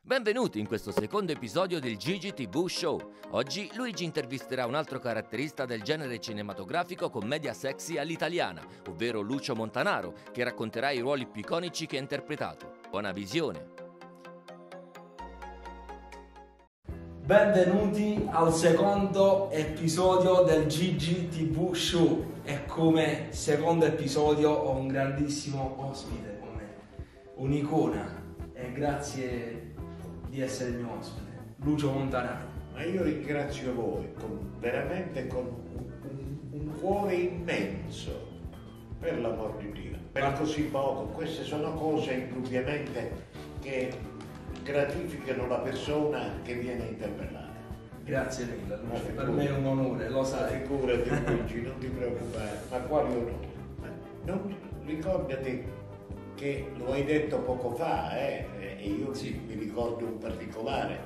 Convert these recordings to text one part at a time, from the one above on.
Benvenuti in questo secondo episodio del Gigi TV Show. Oggi Luigi intervisterà un altro caratterista del genere cinematografico commedia sexy all'italiana, ovvero Lucio Montanaro, che racconterà i ruoli più iconici che ha interpretato. Buona visione! Benvenuti al secondo episodio del Gigi TV Show e come secondo episodio ho un grandissimo ospite con me, un'icona e grazie di essere il mio ospite, Lucio Montanaro. Ma io ringrazio voi con, veramente con un, un- cuore immenso, per l'amor di Dio, per così poco. Queste sono cose indubbiamente che gratificano la persona che viene interpellata. Grazie mille Lucio, per me è un onore, lo sai. Figurati Luigi, non ti preoccupare, ma quali onore? Non ricordati che lo hai detto poco fa, eh, e io Sì. mi ricordo un particolare,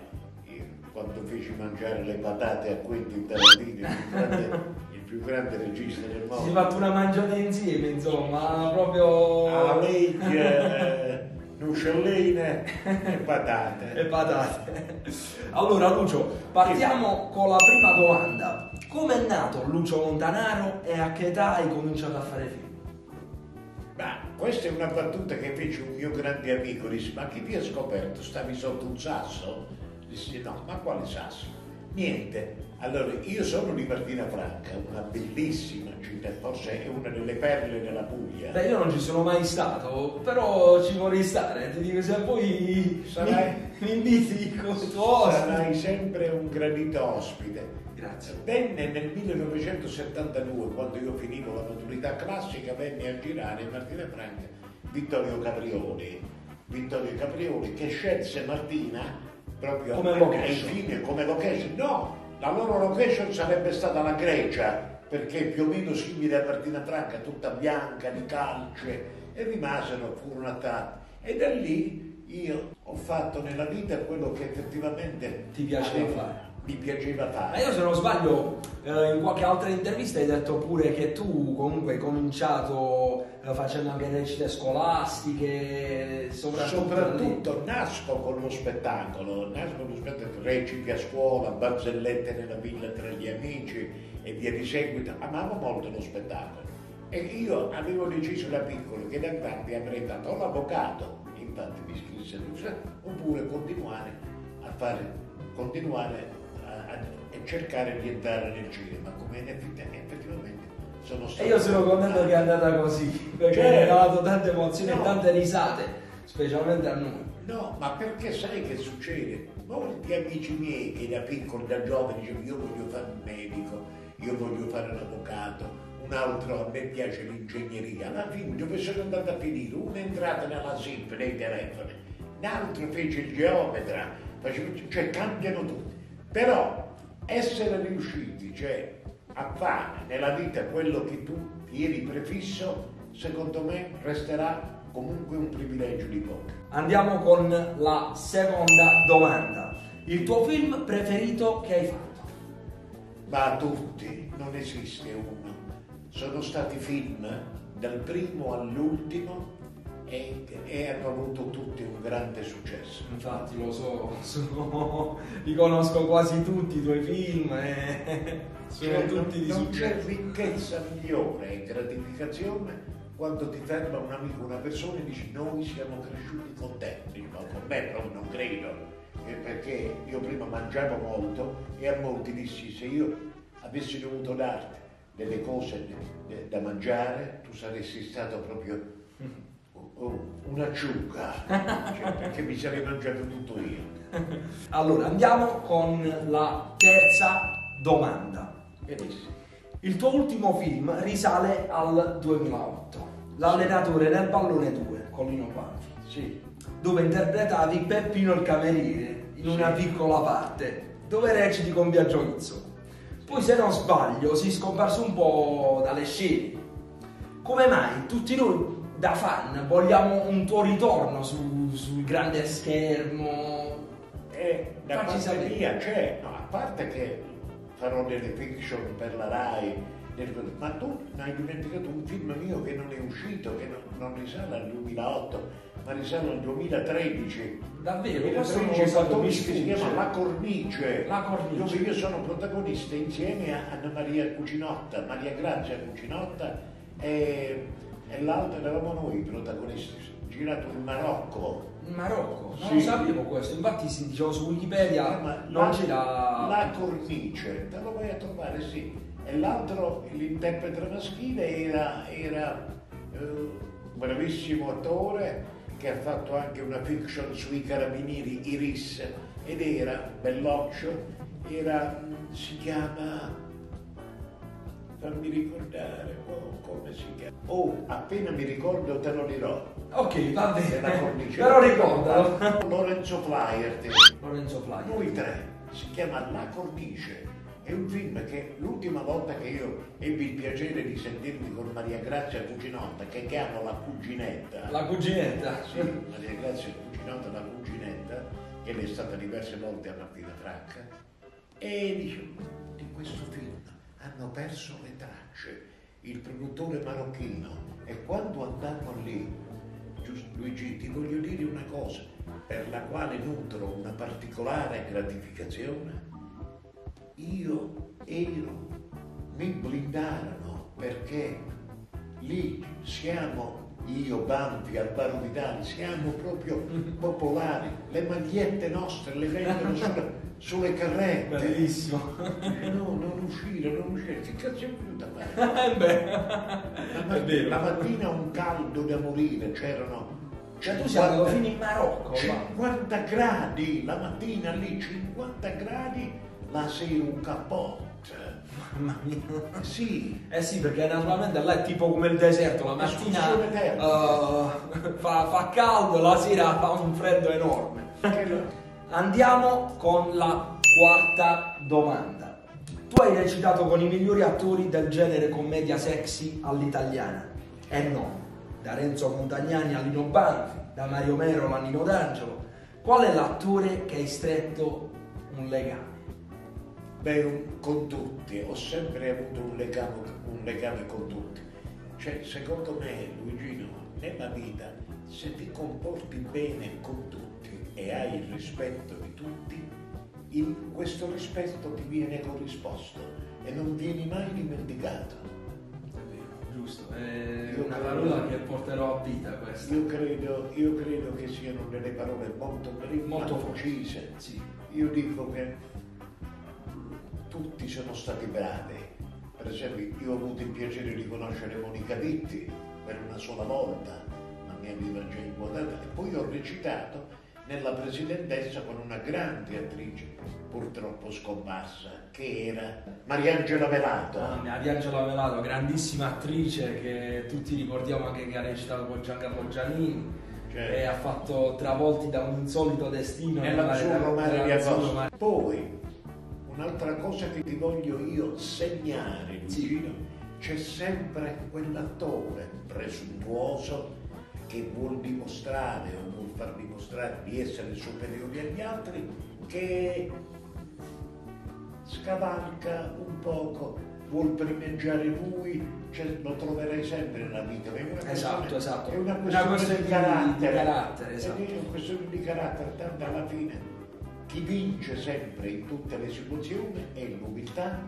io, quando feci mangiare le patate a Quentin Tarantino, il più grande, il più grande regista del Si è mondo. fatto una mangiata insieme, insomma, proprio... alla legge, nucelline e patate. e patate. Allora Lucio, partiamo con la prima domanda. Come è nato Lucio Montanaro e a che età hai cominciato a fare film? Ma questa è una battuta che fece un mio grande amico, disse, ma chi ti ha scoperto? Stavi sotto un sasso? Dissi, no, ma quale sasso? Niente. Allora, io sono di Martina Franca, una bellissima città, forse è una delle perle della Puglia. Beh, io non ci sono mai stato, però ci vorrei stare. Ti dico, se poi Sarai- mi, mi inviti come tuo Sarai ospite. sempre un gradito ospite. Grazie. Venne nel 1972, quando io finivo la maturità classica, venne a girare in Martina Franca Vittorio Caprioli. Vittorio Caprioli che scelse Martina proprio Come ai location. fini come location. No, la loro location sarebbe stata la Grecia, perché più o meno simile a Martina Franca, tutta bianca, di calce, e rimasero, furono attratti. E da lì io ho fatto nella vita quello che effettivamente Ti piaceva avevo- fare. Mi piaceva fare. Ma io se non sbaglio, eh, in qualche altra intervista hai detto pure che tu comunque hai cominciato eh, facendo anche recite scolastiche, soprattutto. Soprattutto nasco con lo spettacolo, nasco con lo spettacolo, reciti a scuola, barzellette nella villa tra gli amici e via di seguito. Amavo molto lo spettacolo. E io avevo deciso da piccolo che da grande avrei fatto l'avvocato, infatti mi iscrisse all'università, oppure continuare a fare, continuare a, a- cercare di entrare nel cinema, come effettivamente sono stato. E io sono contento che è andata così, perché mi ha dato tante emozioni e No. tante risate, specialmente a noi. No, ma perché sai che succede? Molti amici miei che da piccoli, da giovani, dicevano io voglio fare un medico, io voglio fare un avvocato, un altro a me piace l'ingegneria. Alla fine dove sono andato a finire? Uno è entrato nella SIP nei telefoni, un altro fece il geometra, cioè cambiano tutti. Però essere riusciti, cioè a fare nella vita quello che tu ti eri prefisso, secondo me resterà comunque un privilegio di pochi. Andiamo con la seconda domanda. Il tuo film preferito che hai fatto? Ma a tutti, non esiste uno. Sono stati film dal primo all'ultimo e, e hanno avuto tutti un grande successo. Infatti lo so, sono- li conosco quasi tutti i tuoi film e sono Cioè, tutti di non, non c'è successo. ricchezza migliore e gratificazione quando ti ferma un amico, una persona e dici noi siamo cresciuti con te. "No, con me proprio non credo, Eh, perché io prima mangiavo molto e a molti dissi se io avessi dovuto darti delle cose de- da mangiare tu saresti stato proprio un'acciuga, cioè, perché mi sarei mangiato tutto io. Allora, andiamo con la terza domanda. Benissimo. Il tuo ultimo film risale al 2008, L'allenatore nel pallone 2 con Lino Banfi, Sì. dove interpretavi Peppino il cameriere in una Sì. piccola parte, dove reciti con Biagio Izzo. Poi se non sbaglio si è scomparso un po' dalle scene. Come mai tutti noi da fan vogliamo un tuo ritorno su- sul grande schermo? E parte sapere. mia c'è, no, a parte che farò delle fiction per la RAI Ma tu hai dimenticato un film mio che non è uscito, che non, non risale al 2008, ma risale al 2013. Davvero? 2013 14 che si chiama La Cornice, La Cornice. dove io sono protagonista insieme a Anna Maria Cucinotta, Maria Grazia Cucinotta e, e l'altra eravamo noi i protagonisti, girato in Marocco. In Marocco? Non Sì. lo sapevo questo, infatti si diceva su Wikipedia Ma non la, c'era... la cornice, te lo vai a trovare, sì. E l'altro, l'interprete maschile, era, era eh, un bravissimo attore che ha fatto anche una fiction sui carabinieri, Iris, ed era belloccio, era, mm, si chiama, fammi ricordare, oh, come si chiama? Oh, appena mi ricordo te lo dirò. Ok, va bene, però ricordalo. Lorenzo Flaherty. Lorenzo Fly. Noi tre, si chiama La Cornice, è un film che l'ultima volta che io ebbi il piacere di sentirmi con Maria Grazia Cucinotta, che chiamo la cuginetta, La cuginetta. sì, Maria Grazia Cucinotta, la cuginetta, che è stata diverse volte a Martina Franca, e dice, di questo film hanno perso le tracce, il produttore marocchino, e quando andammo lì, giusto, Luigi, ti voglio dire una cosa, per la quale nutro una particolare gratificazione, io ero, mi blindarono perché lì siamo, io, Banfi, Alvaro Vidal, siamo proprio popolari, le magliette nostre le vendono sulle, sulle carrette. Bellissimo. Eh no, non uscire, non uscire, che cazzo è venuto a fare? Eh beh, La, ma- vero. la mattina un caldo da morire, c'erano Cioè tu sei andato fino in Marocco, va. 50 gradi la mattina lì, 50 gradi, la sera un cappotto. Mamma mia. Sì, Eh sì, perché naturalmente là è tipo come il deserto, la mattina eh, fa, fa caldo, la sera fa un freddo enorme. Andiamo con la quarta domanda. Tu hai recitato con i migliori attori del genere commedia sexy all'italiana. E no, da Renzo Montagnani a Lino Banfi, da Mario Mero a Nino D'Angelo. Qual è l'attore che hai stretto un legame? Beh, con tutti, ho sempre avuto un legame, un legame con tutti. Cioè, secondo me, Luigino, nella vita, se ti comporti bene con tutti e hai il rispetto di tutti, il- questo rispetto ti viene corrisposto e non vieni mai dimenticato. Giusto, è Io una parola che porterò a vita questa. Io credo, io credo che siano delle parole molto, Molto molto precise. Sì. Io dico che tutti sono stati bravi. Per esempio, io ho avuto il piacere di conoscere Monica Vitti per una sola volta, ma mi aveva già inquadrata. E poi ho recitato nella presidentessa con una grande attrice, purtroppo scomparsa, che era Mariangela Velato. Mamma mia, Ariangela Velato, grandissima attrice che tutti ricordiamo anche che ha recitato con Giancarlo Giannini Certo. e ha fatto Travolti da un insolito destino nell'azzurro mare di agosto. Poi, un'altra cosa che ti voglio io segnare, Sì. Luigino, c'è sempre quell'attore presuntuoso che vuol dimostrare o vuol far dimostrare di essere superiore agli altri, che scavalca un poco, vuol primeggiare lui, cioè, lo troverai sempre nella vita. È una Esatto, questione- esatto. È una Una questione, questione di di- carattere. di carattere, esatto. È una questione di carattere, tanto alla fine chi vince sempre in tutte le situazioni è l'umiltà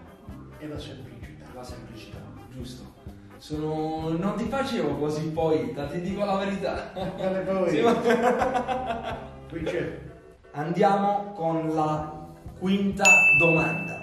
e la semplicità. La semplicità, giusto. Sono... Non ti facevo così poeta, ti dico la verità. Sì, ma- qui c'è Andiamo con la quinta domanda.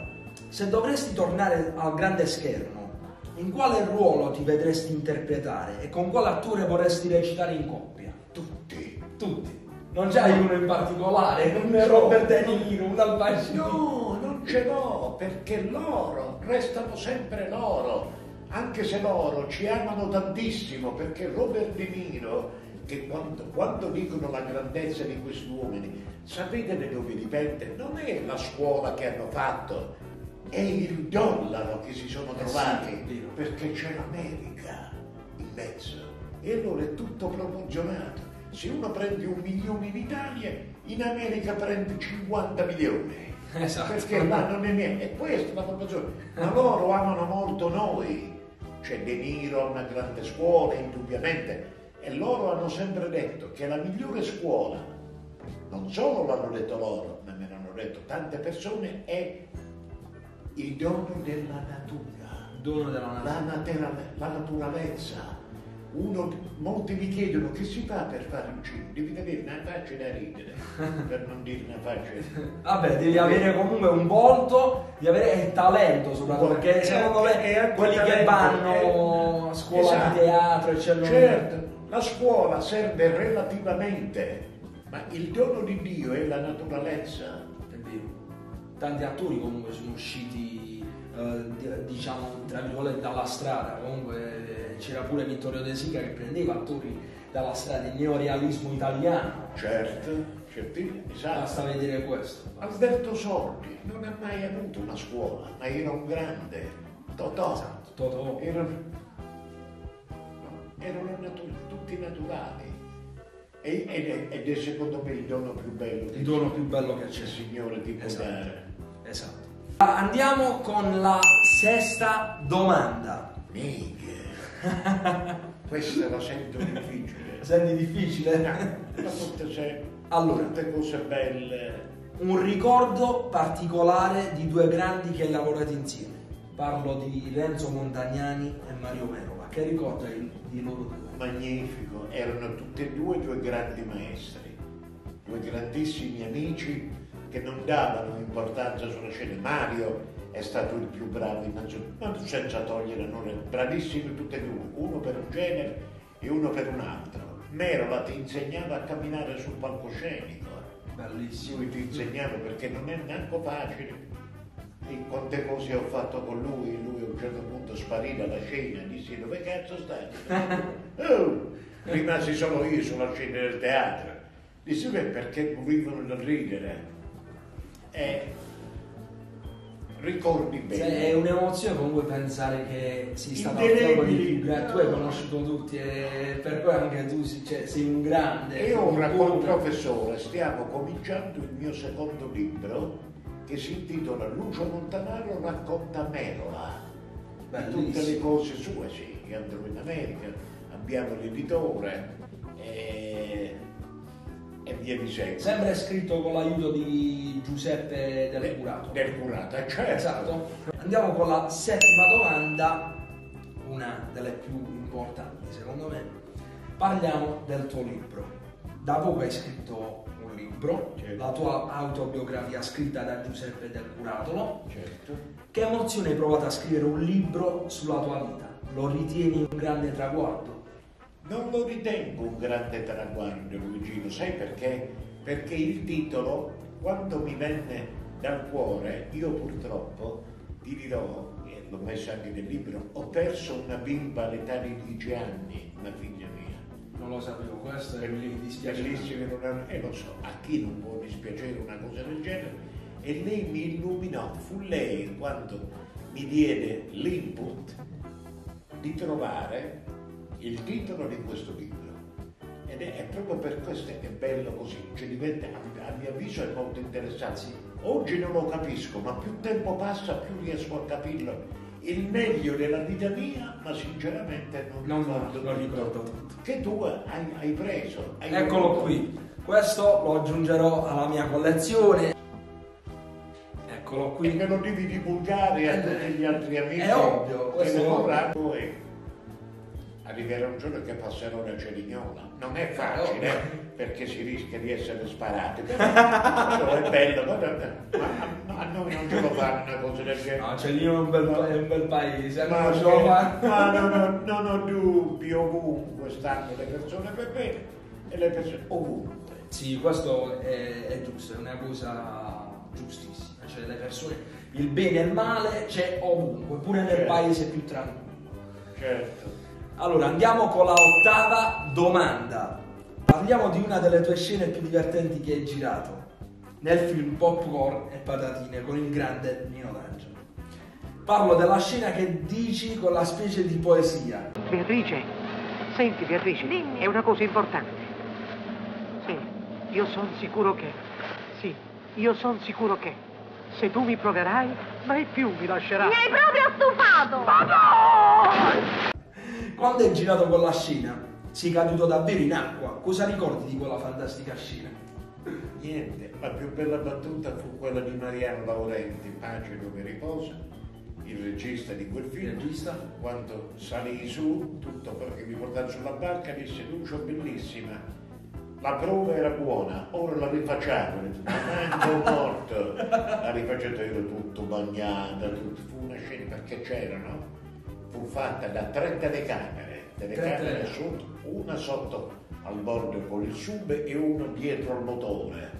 Se dovresti tornare al grande schermo, in quale ruolo ti vedresti interpretare e con quale attore vorresti recitare in coppia? tutti. Tutti. Non c'hai uno in particolare, un No. Robert De Niro, un Al Pacino. No, non ce l'ho, perché loro restano sempre loro, anche se loro ci amano tantissimo, perché Robert De Niro, che quando, quando dicono la grandezza di questi uomini, sapete da dove dipende? Non è la scuola che hanno fatto, è il dollaro che si sono Eh sì, trovati, è vero. perché c'è l'America in mezzo. E allora è tutto proporzionato. Se uno prende un milione in Italia, in America prende 50 milioni. Esatto. Perché là non è niente. E questa è la formazione. Ma loro amano molto noi. C'è De Niro, una grande scuola, indubbiamente. E loro hanno sempre detto che la migliore scuola, non solo l'hanno detto loro, ma me l'hanno detto tante persone, è il dono della natura, dono della la, natura. natura- la naturalezza. Uno, molti mi chiedono che si fa per fare un film, devi avere una faccia da ridere, per non dire una faccia. Vabbè, devi avere comunque un volto, devi avere il talento soprattutto, perché secondo me quelli che vanno eh, a scuola esatto. di teatro, eccetera, Certo, la scuola serve relativamente, ma il dono di Dio è la naturalezza. È vero. Tanti attori comunque sono usciti, eh, di- diciamo, tra virgolette, dalla strada. Comunque c'era pure Vittorio De Sica che prendeva attori dalla strada, il neorealismo italiano. Certo, certi- Basta esatto. vedere questo. Alberto Sordi non ha mai avuto una scuola, ma era un grande. Totò. Esatto, Totò. Erano, no, erano natu- tutti naturali. E- ed, è, ed è secondo me il dono più bello Il dono più bello che il c'è. Signore ti può Esatto. dare. Esatto. Andiamo con la sesta domanda. Mica. Questa la sento difficile. Senti difficile? Ma tutte, se- Allora. tutte cose belle. Un ricordo particolare di due grandi che hai lavorato insieme. Parlo di Renzo Montagnani e Mario Merova. Che ricordo hai di loro due? Magnifico, erano tutti e due due grandi maestri, due grandissimi amici che non davano importanza sulla scena. Mario è stato il più bravo innanzitutto, ma senza togliere onore, bravissimi tutti e due, uno per un genere e uno per un altro. Merova ti insegnava a camminare sul palcoscenico, Bellissimo. lui ti insegnava perché non è neanche facile. E quante cose ho fatto con lui, lui a un certo punto sparì dalla scena, dissi dove cazzo stai? Oh, rimasi solo io sulla scena del teatro. Dissi beh perché vivono da ridere. E ricordi Cioè, bene. è un'emozione comunque pensare che sei stato a fianco di più grandi. Tu hai conosciuto tutti e per cui anche tu sei, cioè, sei un grande. E ora col professore stiamo cominciando il mio secondo libro che si intitola Lucio Montanaro racconta Merova. Di tutte le cose sue, sì, che andrò in America, abbiamo l'editore e, e via di seguito. Sempre scritto con l'aiuto di Giuseppe Del Curato. Del curato, eh, certo. Esatto. Andiamo con la settima domanda, una delle più importanti secondo me. Parliamo del tuo libro. Da poco hai scritto un libro, Certo. la tua autobiografia scritta da Giuseppe Del Curatolo. certo. Che emozione hai provato a scrivere un libro sulla tua vita? Lo ritieni un grande traguardo? Non lo ritengo un grande traguardo, Luigino, sai perché? Perché il titolo, quando mi venne dal cuore, io purtroppo, ti dirò, e l'ho messo anche nel libro, ho perso una bimba all'età di 10 anni, una figlia mia. Non lo sapevo, questo e mi dispiace. E lo so, a chi non può dispiacere una cosa del genere? E lei mi illuminò, fu lei quando mi diede l'input di trovare il titolo di questo libro. Ed è, è proprio per questo che è bello così, cioè diventa, a, mio avviso è molto interessante. Oggi non lo capisco, ma più tempo passa più riesco a capirlo. Il meglio della vita mia, ma sinceramente non, Non, ricordo non ricordo tutto. Che tu hai, hai preso. hai Eccolo voluto. qui. Questo lo aggiungerò alla mia collezione. Eccolo E qui. me lo devi divulgare a Eh, tutti gli altri amici è ovvio, che questo è ne ovvio. Arriverà un giorno che passerò da Cerignola. Non è facile Ovvio. eh, perché si rischia di essere sparati, però, è bello, ma, ma a noi non ce lo fanno una cosa del genere. No, c'è lì un bel, pa- è un bel paese. Ma, non ce lo fa. ma non, ho, non ho dubbi, ovunque stanno le persone per bene e le persone ovunque. Sì, questo è, è giusto, è una cosa giustissima. Cioè, le persone, il bene e il male c'è ovunque, pure nel Certo. paese più tranquillo. Certo. Allora, andiamo con la ottava domanda. Parliamo di una delle tue scene più divertenti che hai girato nel film Popcorn e Patatine con il grande Nino D'Angelo. Parlo della scena che dici con la specie di poesia. Beatrice, senti Beatrice, è una cosa importante. Sì, io sono sicuro che... Sì, io sono sicuro che... Se tu mi proverai, mai più mi lascerai. Mi hai proprio stufato! Quando hai girato quella scena, sei caduto davvero in acqua. Cosa ricordi di quella fantastica scena? Niente, la più bella battuta fu quella di Mariano Laurenti, Pace dove riposa, il regista di quel film. Il regista? Quando salì su, tutto perché mi portarono sulla barca, disse Lucio bellissima. La prova era buona, ora la rifacciamo. Ma manco morto. La rifacciata ero tutto bagnata, tutto. fu una scena perché c'erano. Fu fatta da tre telecamere, telecamere sotto, una sotto al bordo con il sub e uno dietro al motore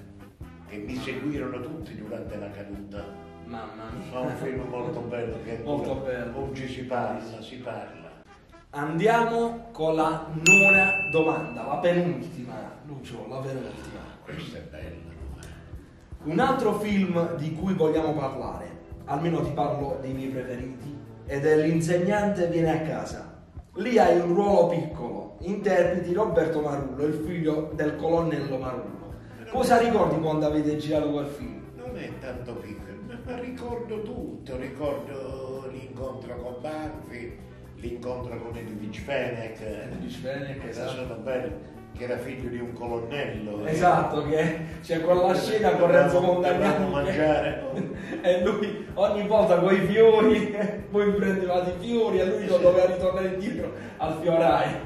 che mi seguirono tutti durante la caduta. Mamma Fa un film molto bello che Molto bello. oggi si parla, si parla. Andiamo con la nona domanda, la penultima, Lucio, la penultima. Questa è bella? Un altro film di cui vogliamo parlare, almeno ti parlo dei miei preferiti, ed è L'insegnante viene a casa. Lì hai un ruolo piccolo, interpreti Roberto Marullo, il figlio del colonnello Marullo. Cosa ricordi quando avete girato quel film? Non è tanto piccolo, ma, ricordo tutto, ricordo l'incontro con Banfi, l'incontro con Edwige Fenech, bene che che sono belli, che era figlio di un colonnello. Esatto, che c'è quella scena con Renzo Montagnani mangiare. e lui ogni volta con i fiori, poi prendeva i fiori e lui non doveva ritornare indietro al fioraio.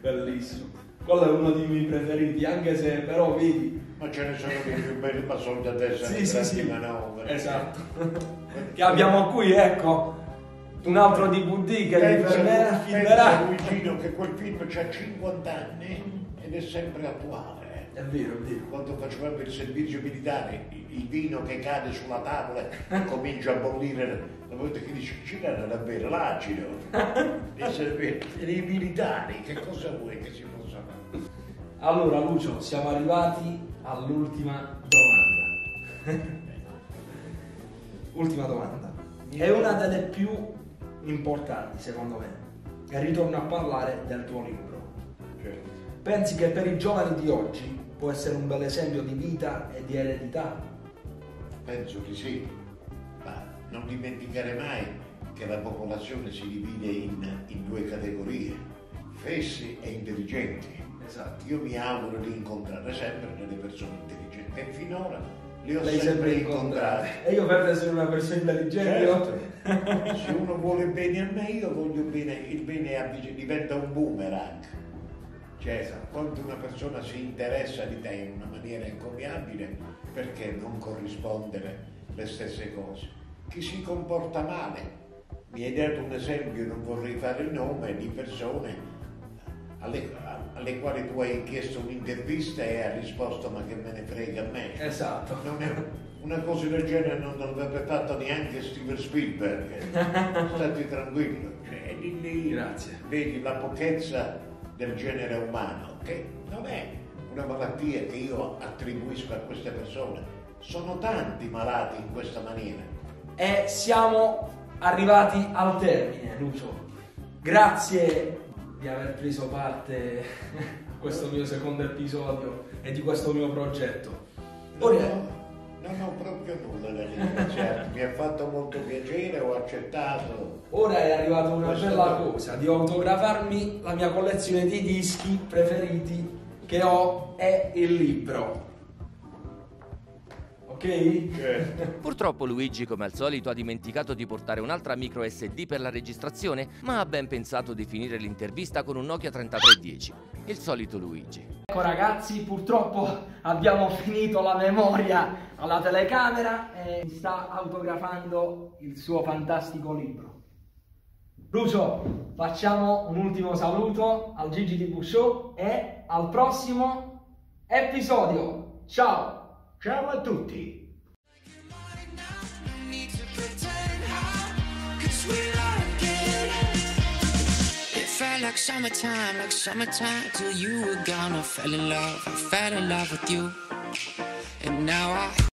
Bellissimo. Quello è uno dei miei preferiti, anche se però vedi. Ma ce ne sono dei più belli, ma sono da te Sì, sì, sì. manovre. Esatto. che abbiamo qui, ecco, un altro DVD che Pensa, filmerà. Luigino che quel film ha 50 anni ed è sempre attuale. È vero, è vero. Quando facevamo il servizio militare, il vino che cade sulla tavola comincia a bollire. La volta che dici ci era l'acido. Vero. E i militari, che cosa vuoi che si possa fare? Allora, Lucio, siamo arrivati all'ultima domanda. Ultima domanda. È una delle più importanti, secondo me. E ritorno a parlare del tuo libro. Cioè, Pensi che per i giovani di oggi può essere un bel esempio di vita e di eredità? penso di sì, ma non dimenticare mai che la popolazione si divide in, in due categorie, fessi e intelligenti. Esatto. Io mi auguro di incontrare sempre delle persone intelligenti e finora le ho sempre incontrate. E io per essere una persona intelligente, Certo. Se uno vuole bene a me, io voglio bene, il bene diventa un boomerang. Cioè, quando una persona si interessa di te in una maniera encomiabile, perché non corrispondere le stesse cose? Chi si comporta male? Mi hai dato un esempio, non vorrei fare il nome, di persone alle, alle quali tu hai chiesto un'intervista e ha risposto ma che me ne frega a me. Esatto. È- una cosa del genere non l'avrebbe fatto neanche Steven Spielberg. State tranquillo. Cioè, lì, lì Grazie. Vedi la pochezza del genere umano, che non è una malattia che io attribuisco a queste persone. Sono tanti malati in questa maniera. E siamo arrivati al termine, Lucio. Grazie di aver preso parte a questo mio secondo episodio e di questo mio progetto. Non Ora, ho, non ho proprio nulla da ringraziarti, mi ha fatto molto piacere, ho accettato. ora è arrivata una Questo bella cosa di autografarmi la mia collezione di dischi preferiti che ho è il libro. Ok? Purtroppo Luigi, come al solito, ha dimenticato di portare un'altra micro SD per la registrazione, ma ha ben pensato di finire l'intervista con un Nokia 3310. Il solito Luigi. Ecco ragazzi, purtroppo abbiamo finito la memoria alla telecamera e sta autografando il suo fantastico libro. Lucio, facciamo un ultimo saluto al Gigi TV Show e al prossimo episodio. Ciao! Ciao a tutti! felt like summertime, like summertime till you were gone. I fell in love, I fell in love with you. And now I